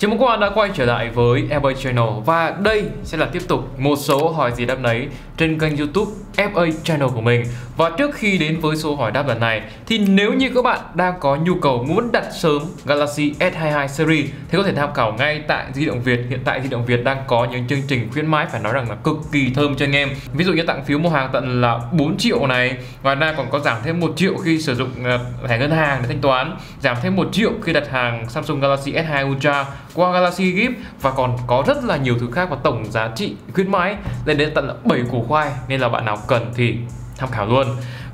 Chào mừng các bạn đã quay trở lại với FA Channel và đây sẽ là tiếp tục một số hỏi gì đáp nấy trên kênh YouTube FA Channel của mình. Và trước khi đến với số hỏi đáp lần này thì nếu như các bạn đang có nhu cầu muốn đặt sớm Galaxy S22 series thì có thể tham khảo ngay tại Di động Việt. Hiện tại Di động Việt đang có những chương trình khuyến mãi phải nói rằng là cực kỳ thơm cho anh em. Ví dụ như tặng phiếu mua hàng tận là 4 triệu này, ngoài ra còn có giảm thêm 1 triệu khi sử dụng ờ, thẻ ngân hàng để thanh toán, giảm thêm 1 triệu khi đặt hàng Samsung Galaxy S2 Ultra qua Galaxy Gift và còn có rất là nhiều thứ khác và tổng giá trị khuyến mãi lên đến tận là 7 củ khoai nên là bạn nào cần thì tham khảo luôn.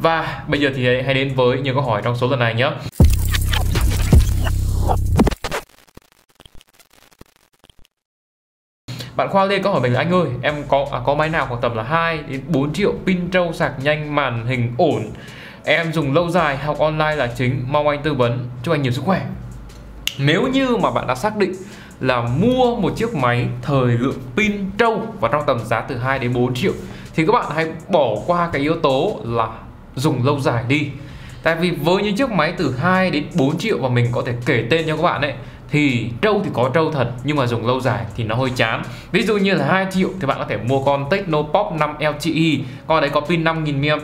Và bây giờ thì hãy đến với những câu hỏi trong số lần này nhé. Bạn Khoa Lê có hỏi mình là anh ơi em có à, có máy nào khoảng tầm là 2 đến 4 triệu pin trâu sạc nhanh màn hình ổn em dùng lâu dài học online là chính mong anh tư vấn chúc anh nhiều sức khỏe nếu như mà bạn đã xác định là mua một chiếc máy thời lượng pin trâu và trong tầm giá từ 2 đến 4 triệu, thì các bạn hãy bỏ qua cái yếu tố là dùng lâu dài đi. Tại vì với những chiếc máy từ 2 đến 4 triệu và mình có thể kể tên cho các bạn ấy thì trâu thì có trâu thật nhưng mà dùng lâu dài thì nó hơi chán. Ví dụ như là 2 triệu thì bạn có thể mua con Technopop 5 LTE con đấy có pin 5000 mAh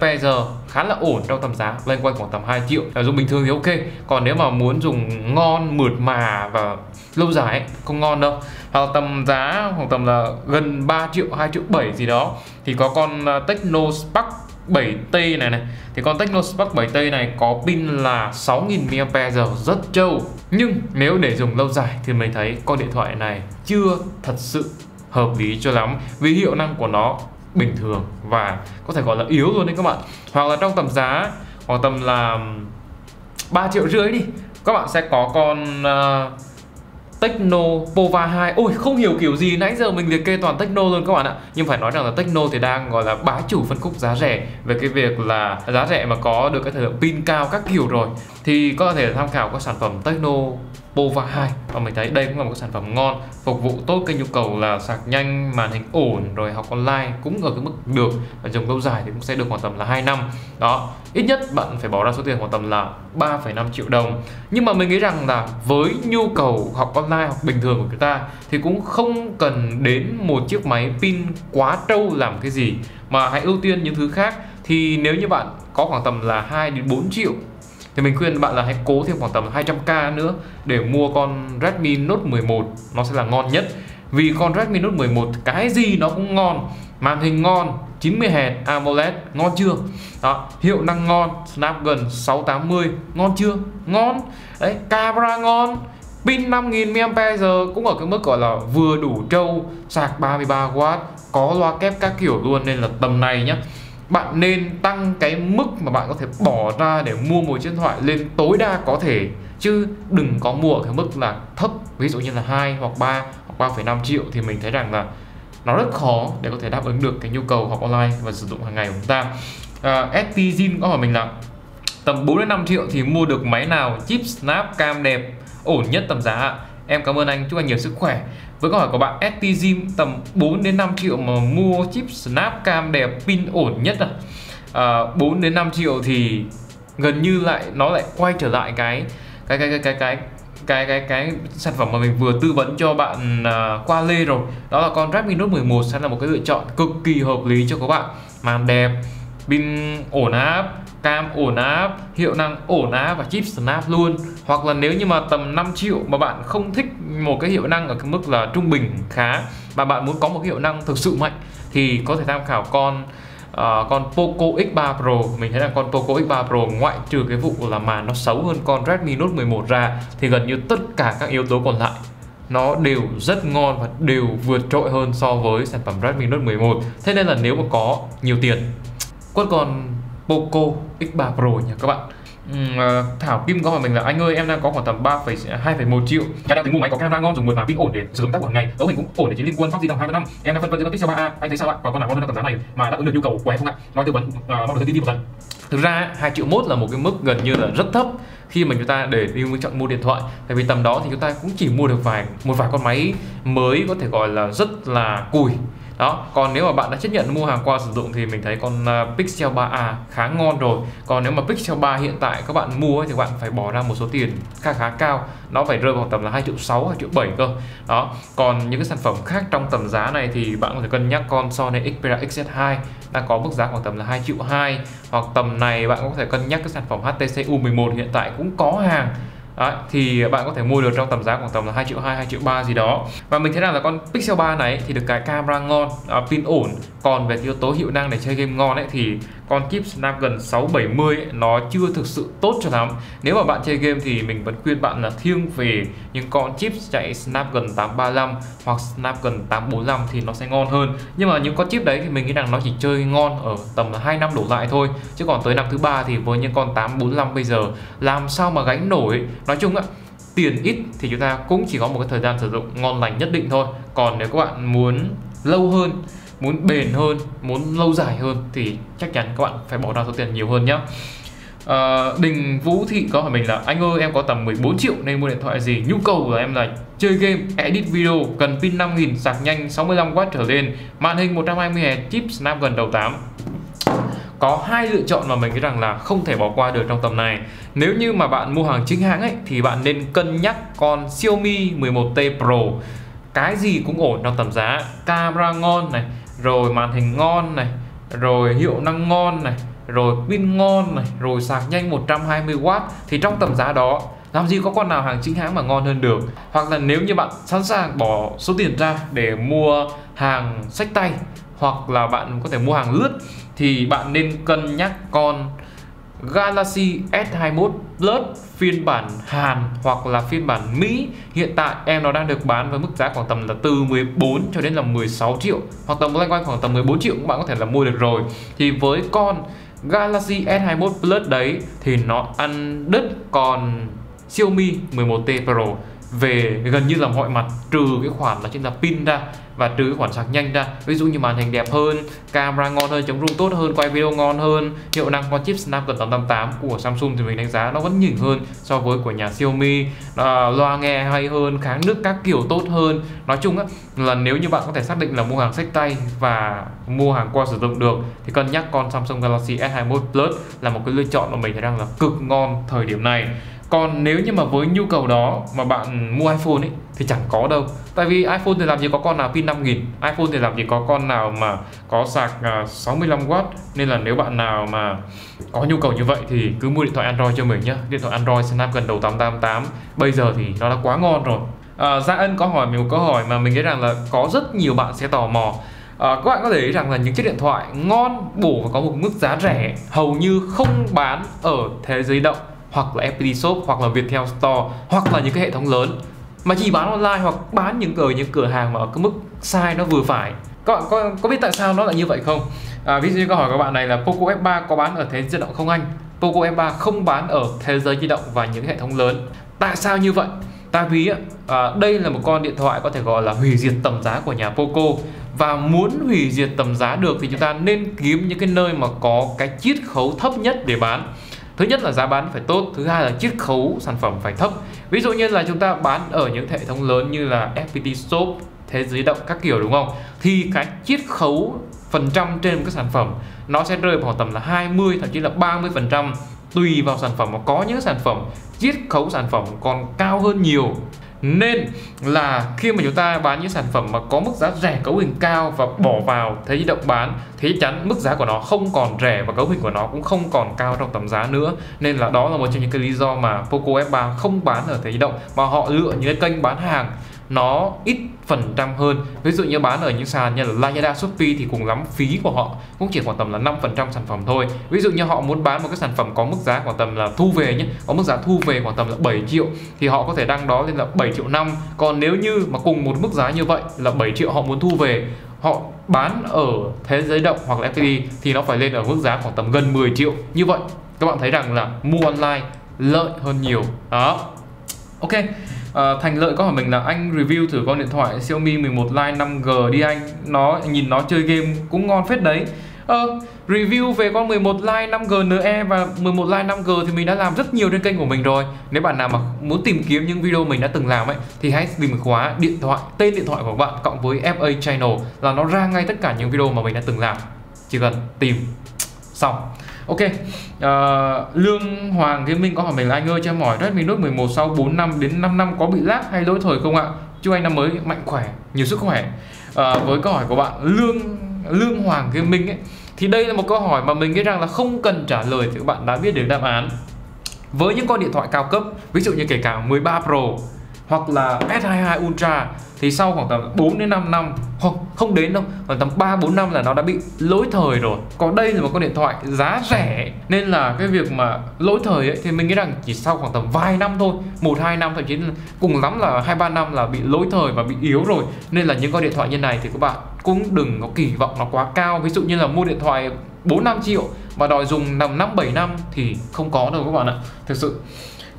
khá là ổn trong tầm giá lên quanh khoảng tầm 2 triệu là dùng bình thường thì ok. Còn nếu mà muốn dùng ngon mượt mà và lâu dài ấy, không ngon đâu. Hoặc tầm giá khoảng tầm là gần 3 triệu 2 triệu 7 gì đó thì có con ờ, Techno Spark 7T này này. Thì con Technospark 7T này có pin là 6000 mAh rất trâu. Nhưng nếu để dùng lâu dài thì mình thấy con điện thoại này chưa thật sự hợp lý cho lắm. Vì hiệu năng của nó bình thường và có thể gọi là yếu luôn đấy các bạn. Hoặc là trong tầm giá khoảng tầm là 3 triệu rưỡi đi các bạn sẽ có con uh, Techno Pova 2 Ôi, không hiểu kiểu gì, nãy giờ mình liệt kê toàn Techno luôn các bạn ạ. Nhưng phải nói rằng là Techno thì đang, gọi là, bá chủ phân khúc giá rẻ Về cái việc là giá rẻ mà có được cái thời lượng pin cao các kiểu rồi. Thì có thể tham khảo các sản phẩm Techno Pova 2 và mình thấy đây cũng là một sản phẩm ngon phục vụ tốt cái nhu cầu là sạc nhanh màn hình ổn rồi học online cũng ở cái mức được. Và dùng lâu dài thì cũng sẽ được khoảng tầm là 2 năm. Đó ít nhất bạn phải bỏ ra số tiền khoảng tầm là 3,5 triệu đồng. Nhưng mà mình nghĩ rằng là với nhu cầu học online học bình thường của chúng ta thì cũng không cần đến một chiếc máy pin quá trâu làm cái gì. Mà hãy ưu tiên những thứ khác. Thì nếu như bạn có khoảng tầm là 2 đến 4 triệu thì mình khuyên bạn là hãy cố thêm khoảng tầm 200k nữa để mua con Redmi Note 11 nó sẽ là ngon nhất. Vì con Redmi Note 11 cái gì nó cũng ngon. Màn hình ngon 90 Hz AMOLED, ngon chưa? Đó, hiệu năng ngon, Snapdragon 680 ngon chưa? Ngon. Đấy, camera ngon, pin 5000 mAh cũng ở cái mức gọi là vừa đủ trâu, sạc 33W có loa kép các kiểu luôn, nên là tầm này nhá bạn nên tăng cái mức mà bạn có thể bỏ ra để mua một chiếc điện thoại lên tối đa có thể chứ đừng có mua ở cái mức là thấp. Ví dụ như là 2 hoặc 3 hoặc 3,5 triệu thì mình thấy rằng là nó rất khó để có thể đáp ứng được cái nhu cầu học online và sử dụng hàng ngày của chúng ta. À, ST Jin có hỏi mình là tầm 4 đến 5 triệu thì mua được máy nào? Chip snap cam đẹp ổn nhất tầm giá em cảm ơn anh chúc anh nhiều sức khỏe với câu hỏi của bạn STZim tầm 4 đến 5 triệu mà mua chip snap cam đẹp pin ổn nhất à, à 4 đến 5 triệu thì gần như lại nó lại quay trở lại cái cái cái cái cái cái cái cái cái sản phẩm mà mình vừa tư vấn cho bạn uh, qua lê rồi. Đó là con Redmi Note 11 sẽ là một cái lựa chọn cực kỳ hợp lý cho các bạn. Màn đẹp pin ổn áp cam ổn áp hiệu năng ổn áp và chip snap luôn. Hoặc là nếu như mà tầm 5 triệu mà bạn không thích một cái hiệu năng ở cái mức là trung bình khá mà bạn muốn có một cái hiệu năng thực sự mạnh thì có thể tham khảo con uh, con Poco X3 Pro. Mình thấy là con Poco X3 Pro ngoại trừ cái vụ là màn nó xấu hơn con Redmi Note 11 ra thì gần như tất cả các yếu tố còn lại nó đều rất ngon và đều vượt trội hơn so với sản phẩm Redmi Note 11 thế nên là nếu mà có nhiều tiền quất con Poco X3 Pro nha các bạn? Ờ, thảo Kim có hỏi mình là anh ơi em đang có khoảng tầm 3,2,1 à, triệu. Em đang tính mua máy có camera ngon dùng mượt mà pin ổn để sử dụng tác của ngày cấu hình cũng ổn để chỉ liên quân pháp di động 20 năm. Em đang phân vân giữa Pixel 3a anh thấy sao ạ? Còn con nào ngon hơn tầm giá này mà đáp ứng được nhu cầu của em không ạ? Nói tư vấn uh, mong được thông tin một lần thực ra 2 triệu mốt là một cái mức gần như là rất thấp khi mà chúng ta để đi chọn mua điện thoại. Tại vì tầm đó thì chúng ta cũng chỉ mua được vài một vài con máy mới có thể gọi là rất là cùi đó, còn nếu mà bạn đã chấp nhận mua hàng qua sử dụng thì mình thấy con à, Pixel 3a khá ngon rồi. Còn nếu mà Pixel 3 hiện tại các bạn mua thì bạn phải bỏ ra một số tiền khá khá cao. Nó phải rơi vào tầm là 2 triệu 6 hay triệu 7 cơ. Đó, còn những cái sản phẩm khác trong tầm giá này thì bạn có thể cân nhắc con Sony Xperia XZ2 đang có mức giá khoảng tầm là 2 triệu 2 hoặc tầm này bạn có thể cân nhắc cái sản phẩm HTC U11 hiện tại cũng có hàng. Đấy, thì bạn có thể mua được trong tầm giá khoảng tầm là 2 triệu 2, 2 triệu 3 gì đó. Và mình thấy rằng là con Pixel 3 này thì được cái camera ngon, à, pin ổn. Còn về yếu tố hiệu năng để chơi game ngon ấy thì con chip Snapdragon 670 ấy, nó chưa thực sự tốt cho lắm. Nếu mà bạn chơi game thì mình vẫn khuyên bạn là thiêng về những con chip chạy Snapdragon 835 hoặc Snapdragon 845 thì nó sẽ ngon hơn. Nhưng mà những con chip đấy thì mình nghĩ rằng nó chỉ chơi ngon ở tầm là 2 năm đổ lại thôi. Chứ còn tới năm thứ ba thì với những con 845 bây giờ làm sao mà gánh nổi nói chung á tiền ít thì chúng ta cũng chỉ có một cái thời gian sử dụng ngon lành nhất định thôi. Còn nếu các bạn muốn lâu hơn muốn bền hơn muốn lâu dài hơn thì chắc chắn các bạn phải bỏ ra số tiền nhiều hơn nhé à, ờ, Đình Vũ Thị có hỏi mình là anh ơi em có tầm 14 triệu nên mua điện thoại gì? Nhu cầu của em là chơi game edit video cần pin 5000 sạc nhanh 65W trở lên màn hình 120Hz chip Snapdragon đầu 8 có hai lựa chọn mà mình nghĩ rằng là không thể bỏ qua được trong tầm này. Nếu như mà bạn mua hàng chính hãng ấy thì bạn nên cân nhắc con Xiaomi 11T Pro. Cái gì cũng ổn trong tầm giá. Camera ngon này rồi màn hình ngon này, rồi hiệu năng ngon này, rồi pin ngon này, rồi sạc nhanh 120W thì trong tầm giá đó, làm gì có con nào hàng chính hãng mà ngon hơn được? Hoặc là nếu như bạn sẵn sàng bỏ số tiền ra để mua hàng sách tay, hoặc là bạn có thể mua hàng lướt, thì bạn nên cân nhắc con Galaxy S21 Plus, phiên bản Hàn hoặc là phiên bản Mỹ. Hiện tại em nó đang được bán với mức giá khoảng tầm là từ 14 cho đến là 16 triệu, hoặc tầm loanh quanh khoảng tầm 14 triệu các bạn có thể là mua được rồi. Thì với con Galaxy S21 Plus đấy thì nó ăn đứt còn Xiaomi 11T Pro về gần như là mọi mặt trừ cái khoản là chính là pin ra và trừ cái khoản sạc nhanh ra. Ví dụ như màn hình đẹp hơn camera ngon hơn chống rung tốt hơn quay video ngon hơn hiệu năng con chip Snapdragon 888 của Samsung thì mình đánh giá nó vẫn nhỉnh hơn so với của nhà Xiaomi. À, loa nghe hay hơn kháng nước các kiểu tốt hơn. Nói chung á là nếu như bạn có thể xác định là mua hàng sách tay và mua hàng qua sử dụng được thì cân nhắc con Samsung Galaxy S21 Plus là một cái lựa chọn mà mình thấy rằng là cực ngon thời điểm này còn nếu như mà với nhu cầu đó mà bạn mua iPhone ấy thì chẳng có đâu. Tại vì iPhone thì làm gì có con nào pin 5000 iPhone thì làm gì có con nào mà có sạc à, 65W nên là nếu bạn nào mà có nhu cầu như vậy thì cứ mua điện thoại Android cho mình nhé điện thoại Android Snapdragon đầu 888 bây giờ thì nó đã quá ngon rồi. À, Gia Ân có hỏi mình một câu hỏi mà mình nghĩ rằng là có rất nhiều bạn sẽ tò mò. À, các bạn có thể thấy rằng là những chiếc điện thoại ngon, bổ và có một mức giá rẻ hầu như không bán ở thế giới động hoặc là FPT Shop hoặc là Viettel Store hoặc là những cái hệ thống lớn. Mà chỉ bán online hoặc bán những ở những cửa hàng mà ở cái mức size nó vừa phải. Các bạn có, có biết tại sao nó lại như vậy không? À, ví dụ như câu hỏi các bạn này là Poco F3 có bán ở thế giới di động không anh? Poco F3 không bán ở thế giới di động và những hệ thống lớn. Tại sao như vậy? Tại vì à, đây là một con điện thoại có thể gọi là hủy diệt tầm giá của nhà Poco. Và muốn hủy diệt tầm giá được thì chúng ta nên kiếm những cái nơi mà có cái chiết khấu thấp nhất để bán thứ nhất là giá bán phải tốt, thứ hai là chiết khấu sản phẩm phải thấp. Ví dụ như là chúng ta bán ở những hệ thống lớn như là FPT Shop, thế giới động các kiểu, đúng không? Thì cái chiết khấu phần trăm trên một cái sản phẩm, nó sẽ rơi vào tầm là 20 thậm chí là 30 phần trăm tùy vào sản phẩm. Mà có những sản phẩm chiết khấu sản phẩm còn cao hơn nhiều nên là khi mà chúng ta bán những sản phẩm mà có mức giá rẻ, cấu hình cao và bỏ vào thế di động bán thì chắc chắn, mức giá của nó không còn rẻ và cấu hình của nó cũng không còn cao trong tầm giá nữa. Nên là đó là một trong những cái lý do mà Poco F3 không bán ở thế di động, mà họ lựa những cái kênh bán hàng nó ít phần trăm hơn. Ví dụ như bán ở những sàn như là Lazada, Shopee thì cùng lắm phí của họ cũng chỉ khoảng tầm là 5 phần trăm sản phẩm thôi. Ví dụ như họ muốn bán một cái sản phẩm có mức giá khoảng tầm là thu về nhé có mức giá thu về khoảng tầm là 7 triệu thì họ có thể đăng đó lên là 7 triệu năm. Còn nếu như mà cùng một mức giá như vậy là 7 triệu họ muốn thu về họ bán ở thế giới động hoặc là FPT thì nó phải lên ở mức giá khoảng tầm gần 10 triệu như vậy. Các bạn thấy rằng là mua online lợi hơn nhiều. Đó. Ok. À, Thành Lợi có hỏi mình là anh review thử con điện thoại Xiaomi 11 Lite 5G đi anh. Nó nhìn nó chơi game cũng ngon phết đấy. Ờ, review về con 11 Lite 5G NE và 11 Lite 5G thì mình đã làm rất nhiều trên kênh của mình rồi. Nếu bạn nào mà muốn tìm kiếm những video mình đã từng làm ấy Thì hãy tìm khóa điện thoại, tên điện thoại của bạn cộng với FA Channel Là nó ra ngay tất cả những video mà mình đã từng làm. Chỉ cần tìm xong. Ok, uh, Lương Hoàng Gaming có hỏi mình là anh ơi cho em hỏi Redmi Note 11 sau 4 năm đến 5 năm có bị lag hay lỗi thời không ạ? Chúc anh năm mới mạnh khỏe, nhiều sức khỏe uh, Với câu hỏi của bạn Lương Lương Hoàng Gaming ấy Thì đây là một câu hỏi mà mình nghĩ rằng là không cần trả lời thì các bạn đã biết được đáp án Với những con điện thoại cao cấp Ví dụ như kể cả 13 Pro hoặc là S22 Ultra thì sau khoảng tầm 4 đến 5 năm không không đến đâu, khoảng tầm 3 4 năm là nó đã bị lỗi thời rồi. Còn đây là một con điện thoại giá rẻ, nên là cái việc mà lỗi thời ấy, thì mình nghĩ rằng chỉ sau khoảng tầm vài năm thôi, một, hai năm, thậm chí là cùng lắm là hai, ba năm là bị lỗi thời và bị yếu rồi. Nên là những con điện thoại như này thì các bạn cũng đừng có kỳ vọng nó quá cao. Ví dụ như là mua điện thoại 4 5 triệu mà đòi dùng nằm 5 7 năm thì không có đâu các bạn ạ. Thực sự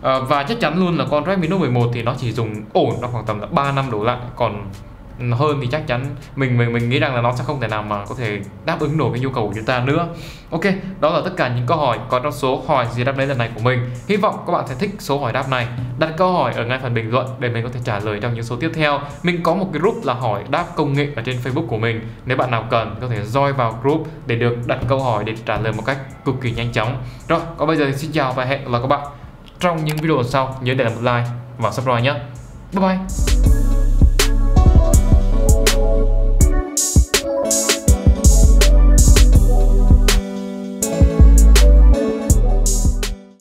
à, và chắc chắn luôn là con Redmi Note 11 thì nó chỉ dùng ổn trong khoảng tầm là 3 năm đổ lại. Còn hơn thì chắc chắn mình mình mình nghĩ rằng là nó sẽ không thể nào mà có thể đáp ứng nổi cái nhu cầu của chúng ta nữa. Ok đó là tất cả những câu hỏi có trong số hỏi gì đáp đấy lần này của mình. Hy vọng các bạn sẽ thích số hỏi đáp này. Đặt câu hỏi ở ngay phần bình luận để mình có thể trả lời trong những số tiếp theo. Mình có một cái group là hỏi đáp công nghệ ở trên facebook của mình. Nếu bạn nào cần có thể join vào group để được đặt câu hỏi để trả lời một cách cực kỳ nhanh chóng. Rồi còn bây giờ thì xin chào và hẹn gặp lại các bạn trong những video sau. Nhớ để lại một like và subscribe nhé. Bye bye.